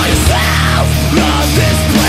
yourself of this place.